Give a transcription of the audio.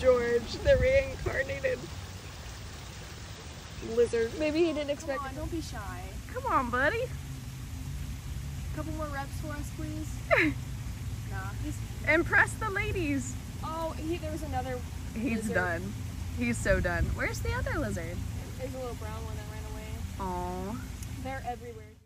George, the reincarnated lizard. Maybe he didn't expect. Come on, don't be shy. Come on, buddy. A couple more reps for us, please. nah, he's. Impress the ladies. Oh, he, there was another. He's lizard. done. He's so done. Where's the other lizard? There's a little brown one that ran away. Oh. They're everywhere.